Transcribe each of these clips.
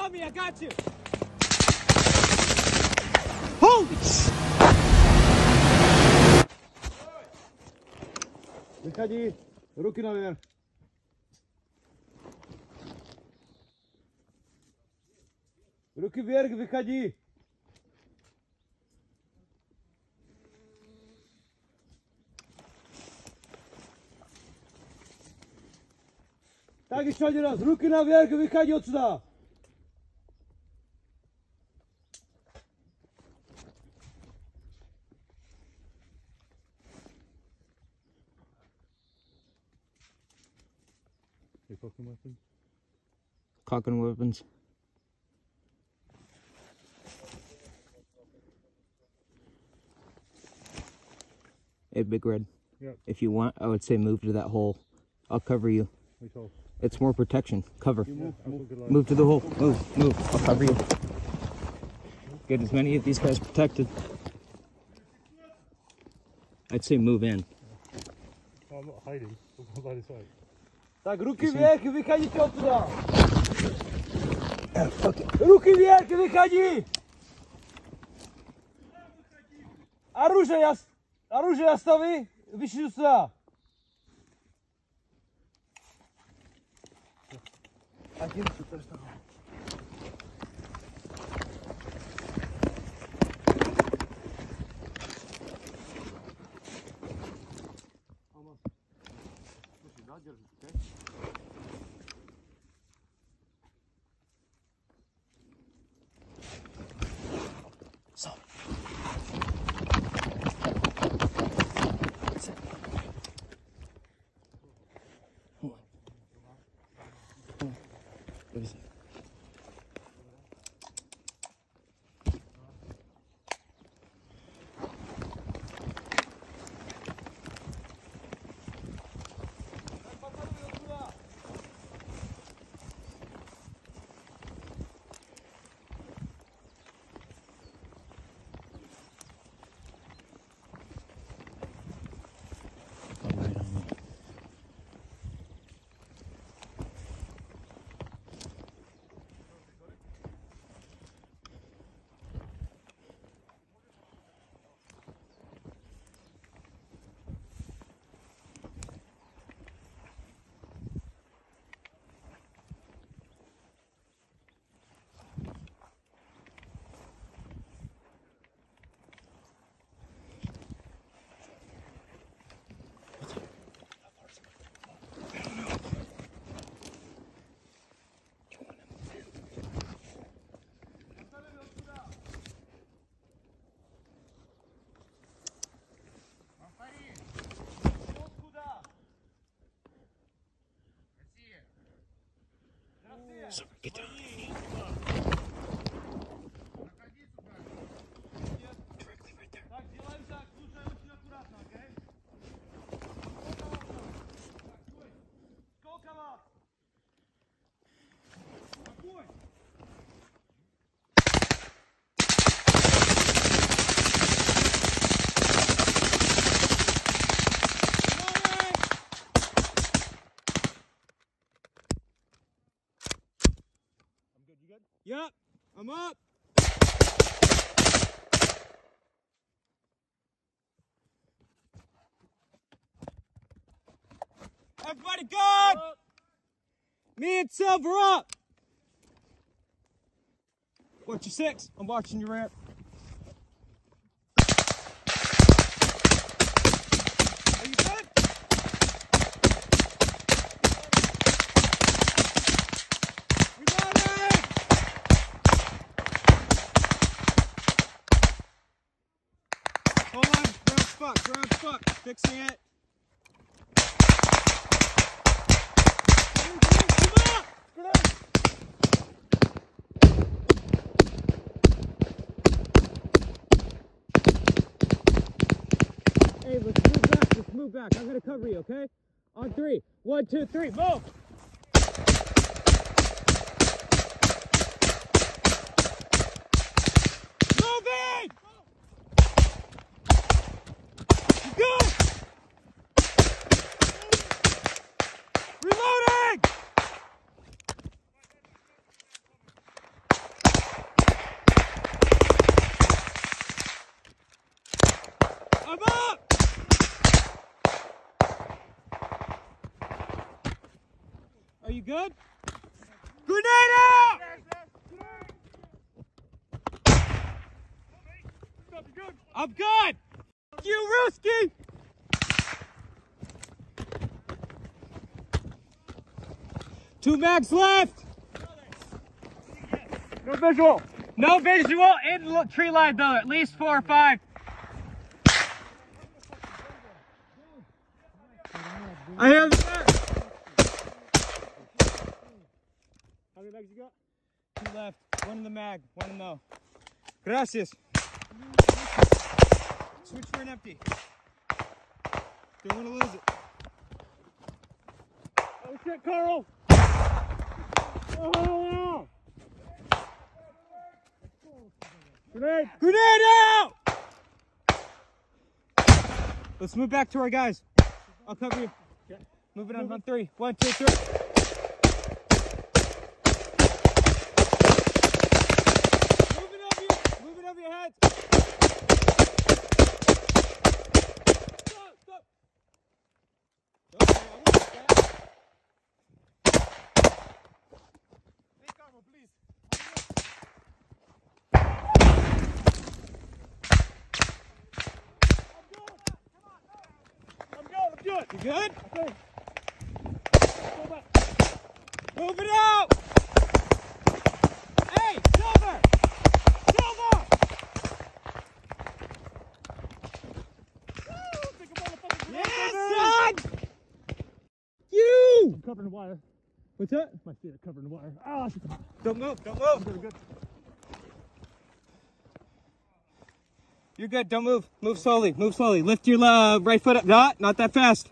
Call me, I got you. Holy Выходи, руки наверх. Руки вверх, выходи. Так, еще один раз. Руки наверх, выходи отсюда. Cocking weapons. Cocking weapons. Hey, Big Red. Yep. If you want, I would say move to that hole. I'll cover you. Which hole? It's more protection. Cover. move, move. Move to the hole. Move, move. I'll cover you. Get as many of these guys protected. I'd say move in. I'm not hiding. Go by this way. Так, руки вверх и выходите оттуда. Руки вверх и выходи. Оружие, оружие остави, вышли сюда. Один, что-то Get down. I'm up. Everybody good? Me and Silver up. Watch your six. I'm watching your ramp. Are you good? Reloading! Hold on, ground fuck, ground fuck. Fixing it. Hey, let's move back. Let's move back. I'm gonna cover you, okay? On three. One, two, three. Move. Moving. Go. Reloading. good? Grenade out! I'm good. Fuck you, Ruski. Two mags left. No visual. No visual in tree line though. At least four or five. I have How many bags you got? two left. One in the mag. One in the. Gracias. Switch for an empty. Don't want to lose it. Oh shit, Carl! Grenade! Grenade out! Let's move back to our guys. I'll cover you. Move it on on three. One, two, three. Move it over your, move it over your heads. Stop, stop. Okay, I won't stop. Hey, Carl, please. I'm good, I'm good. You good? Okay. Move it out! Hey, Silver! Silver! Think about the fucking grenade, Yes, son! You! I'm covering the wire. What's that? My feet are covering the wire. Ah, shit. Don't move, don't move. good, I'm good. You're good, don't move. Move slowly, move slowly. Lift your uh, right foot up. Not, not that fast.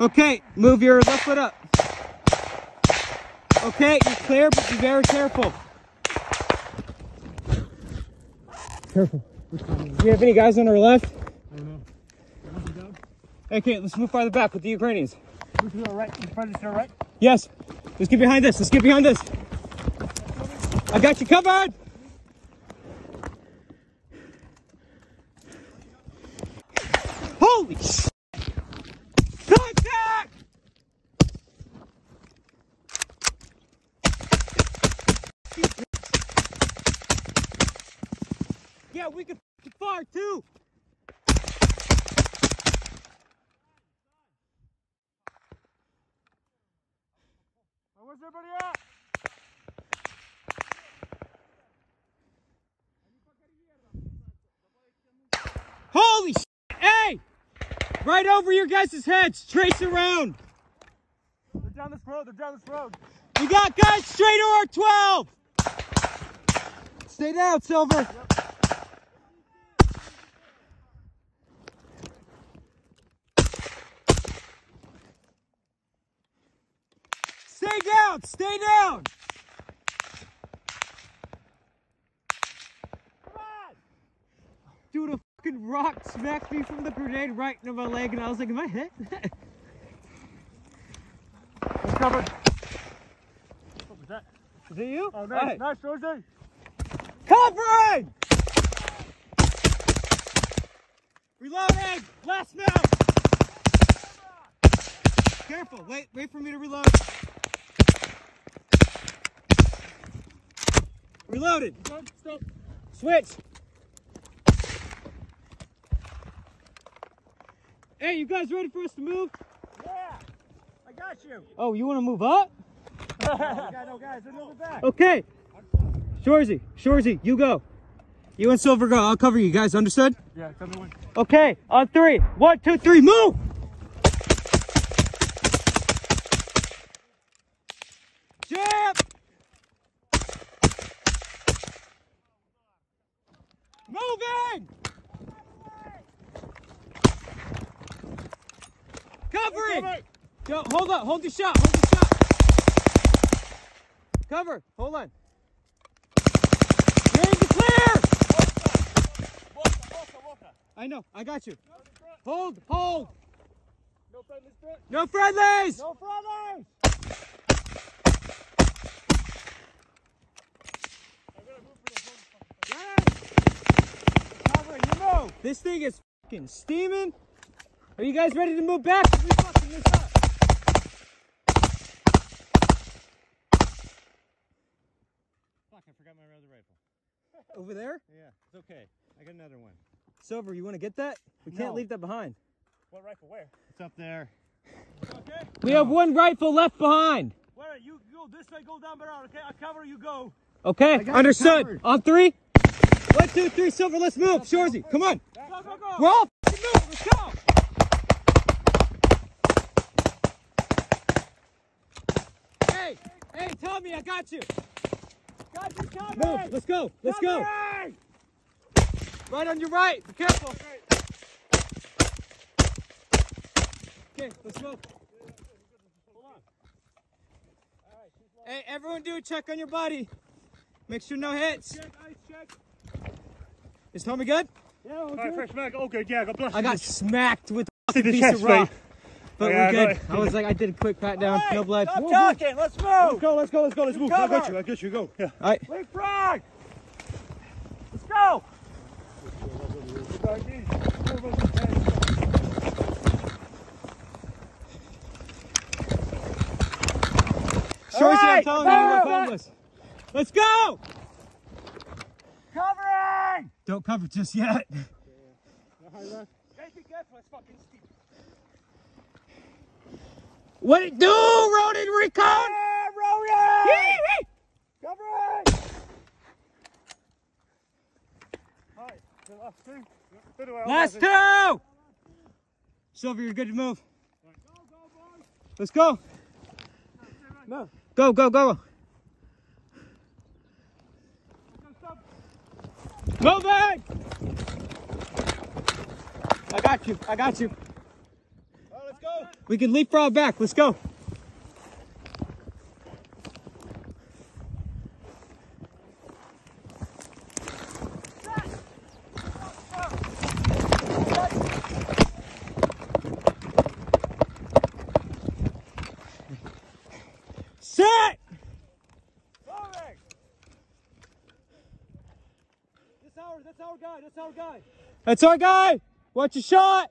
Okay, move your left foot up. Okay, you're clear, but be very careful. Careful. Do you have any guys on our left? I don't know. Okay, let's move farther back with the Ukrainians. Move to the right. Move to the right. Yes. Let's get behind this. Let's get behind this. I got you covered. Holy sh! Contact! Yeah, we can fire too. Where's everybody at? Holy sh! Hey! Right over your guys' heads. Trace around. They're down this road. They're down this road. We got guys straight our 12. Stay down, Silver. Stay down, stay down. Dude, a fucking rock smacked me from the grenade right into my leg, and I was like, am I hit? It's covered. What was that? Is it you? Oh, nice. Alright. Nice, Rosie. Covering! Reloading! Last mount! Careful, wait, wait for me to reload. Reloaded. Stop, stop. Switch. Hey, you guys ready for us to move? Yeah. I got you. Oh, you want to move up? got no guys. They're back. Okay. Shorzy, Shorzy, you go. You and Silver go. I'll cover you guys. Understood? Yeah, me when. Okay, on three. One, two, three, move! Jump! Moving! Covering! Cover. Yo, hold up, hold your shot, hold your shot. Cover, hold on. You're clear! Walker, walker, walker. I know, I got you. Hold, hold. No friendly. No friendlies! No brothers. Covering, you move. This thing is fucking steaming. Are you guys ready to move back? We fucking this up. Fuck, I forgot my other rifle. Over there? Yeah, it's okay. I got another one. Silver, you want to get that? We can't no. leave that behind. What rifle? Where? It's up there. Okay. We no. have one rifle left behind. Where? You go this way, go down below, okay? I cover, you go. Okay, understood. On three. One, two, three, Silver, let's move. Shorzy, come on. Go, go, go. We're all moving. Let's go. Hey, hey, Tommy, I got you. Got you covered. Move. Let's go. Let's go. Right on your right. Be careful. Okay, let's move. Hey, everyone do a check on your body. Make sure no hits. Check, ice check. Is Tommy good? Yeah, All right, fresh mag. Oh, good. Yeah, I got blasted. I got smacked with a the piece chest, of rock. mate. But Yeah, we're good. it. I was like, I did a quick pat down. no blood. Stop Whoa, whoa. talking. Let's move. Let's go. Let's go. Let's go. Let's go. Let's move. I got you. I got you. Go. Yeah. All right. Leapfrog. Let's go. Shorzy, I'm right, telling you, we're homeless. Let's go! Covering. Don't cover just yet. Hey, be careful. It's fucking steep. What it do, Ronin Recon? Yeah, Rory. Covering. All right. the Last two. Good away, Last two! Silver, you're good to move. Let's go. Move. Go, go, go. Moving! I got you. I got you. All right, let's go. We can leapfrog back. Let's go. Set! Covering. That's our, that's our guy. That's our guy. That's our guy. Watch your shot.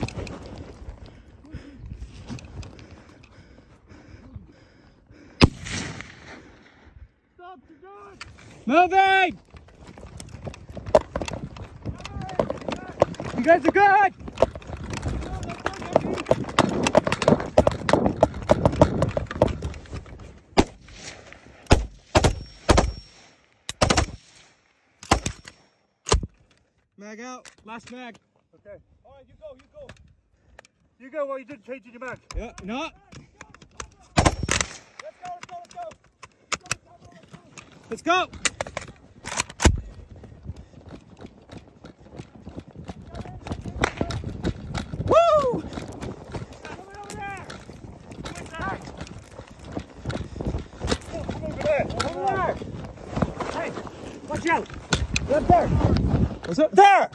Moving. You guys are good. Mag out. Last mag. Okay. All right, you go, you go. You go while you didn't change your mag. Yeah. No. Let's go, let's go, let's go. Let's go. Woo! Come over there. Come over there. Hey, watch out. Up there. What's up? There.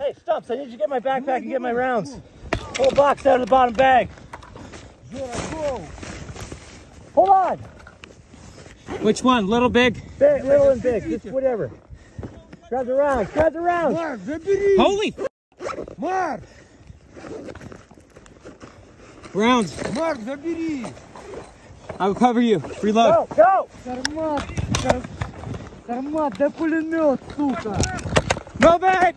Hey, Stumps, I need you to get my backpack and get my rounds. Pull a box out of the bottom bag. Hold on. Which one? Little, big? Big, little and big, just whatever. Grab the rounds, grab the rounds. Holy f- Mark, rounds. Mark, забери. I will cover you. Reload. Go, go. Тормоз, тормоз, да пулемет, сука! Move it.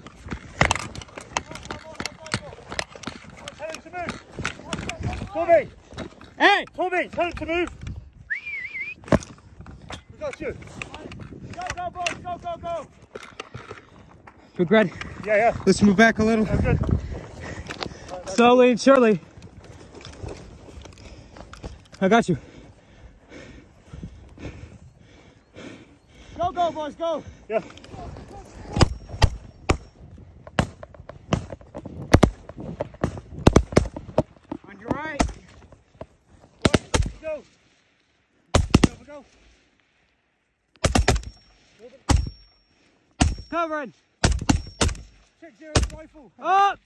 Tell him to move. Tommy, Hey. Tommy, tell him to move. You. Go, go, boys, go, go, go. Big red. Yeah, yeah, Let's move back a little. that's good. Slowly and surely. I got you. Go, go, boys, go. Yeah. On your right. Go. Go, go. Covering. Check Zero's rifle. Up!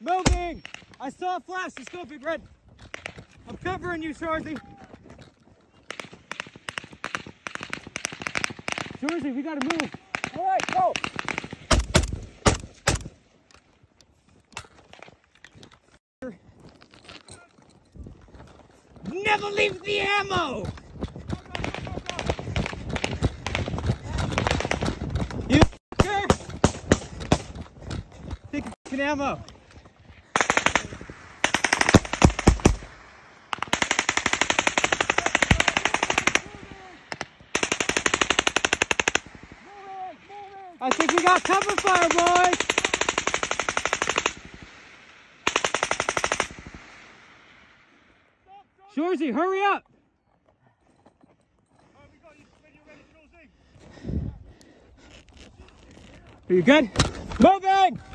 Moving! I saw a flash. Let's go, Big Red. I'm covering you, Shorzy. Shorzy, we gotta move. All right, go. Never leave the ammo! You sure? Take an ammo. I think we got cover fire, boys. Shorzy, hurry up. Are you good? Moving!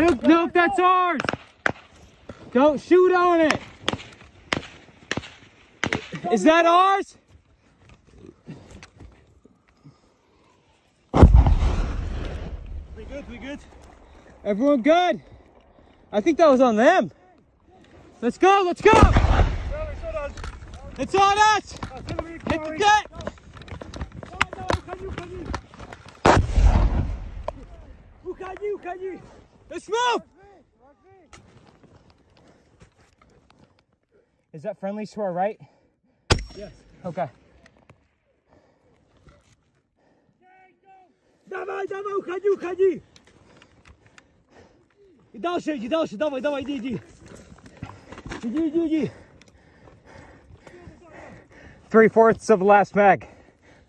I don't know if that's ours. Don't shoot on it. Is that ours? We good, we good. Everyone good? I think that was on them. Let's go, let's go. It's on us. It's on us. That's gonna be Hit the deck. Can you, can you? Who can you, can you? Let's move. Is that friendly to our right? Yes. Okay. Dawaj, dawaj, uchodzi, uchodzi! I dalszy, idź, dalszy, dawaj, dawaj, idź, idź. Idź, idź, idź. Three fourths of the last mag.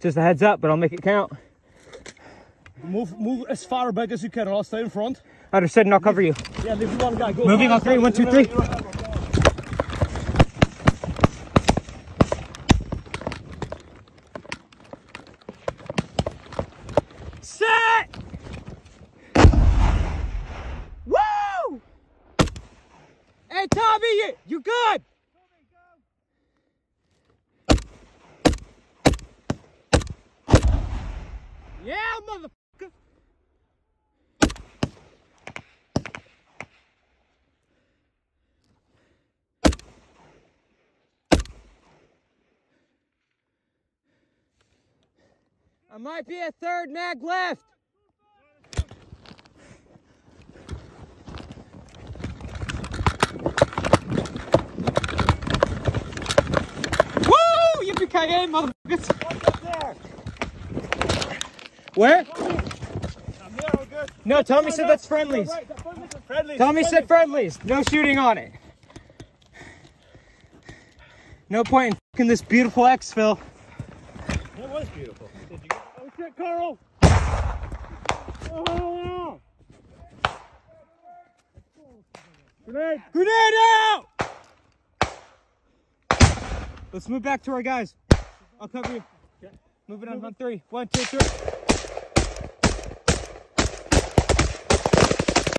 Just a heads up, but I'll make it count. Move, move as far back as you can, I'll stay in front. Understood, and I'll cover you. Yeah, leave one guy, go. Moving on three, one, two, three. Set! Woo! Hey, Tommy, you, you good? Yeah, motherfucker. I might be a third mag left. Woo! Yippee-ki-yay, motherfuckers. Where? All good. No, Tommy said that's friendlies. Right, that friendly. Tommy said friendlies. No shooting on it. No point in this beautiful exfil. It was beautiful. Did you get... Oh, shit, Carl! Oh, Grenade! Grenade out! Let's move back to our guys. I'll cover you. Move it on on three. One, two, three.